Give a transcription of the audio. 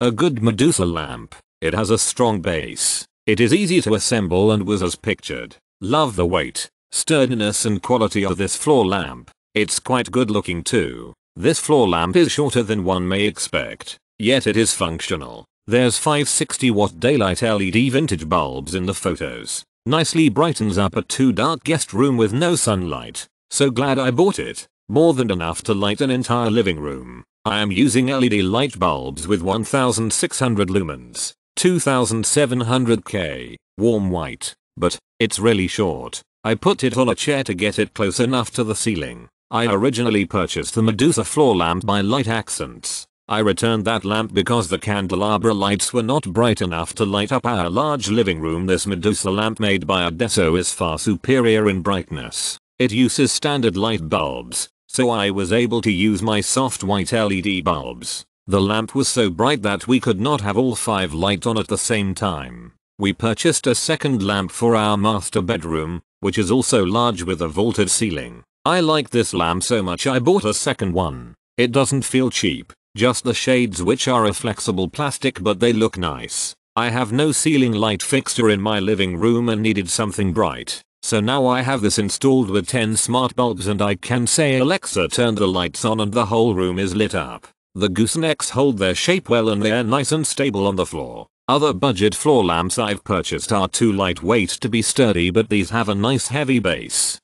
A good Medusa lamp. It has a strong base. It is easy to assemble and was as pictured. Love the weight, sturdiness and quality of this floor lamp. It's quite good looking too. This floor lamp is shorter than one may expect, yet it is functional. There's 560 watt daylight LED vintage bulbs in the photos. Nicely brightens up a too dark guest room with no sunlight. So glad I bought it. More than enough to light an entire living room. I am using LED light bulbs with 1600 lumens, 2700K, warm white, but it's really short. I put it on a chair to get it close enough to the ceiling. I originally purchased the Medusa floor lamp by Light Accents. I returned that lamp because the candelabra lights were not bright enough to light up our large living room. This Medusa lamp made by Adesso is far superior in brightness. It uses standard light bulbs, so I was able to use my soft white LED bulbs. The lamp was so bright that we could not have all 5 light on at the same time. We purchased a second lamp for our master bedroom, which is also large with a vaulted ceiling. I like this lamp so much I bought a second one. It doesn't feel cheap, just the shades which are a flexible plastic but they look nice. I have no ceiling light fixture in my living room and needed something bright. So now I have this installed with 10 smart bulbs and I can say Alexa turn the lights on and the whole room is lit up. The goosenecks hold their shape well and they're nice and stable on the floor. Other budget floor lamps I've purchased are too lightweight to be sturdy but these have a nice heavy base.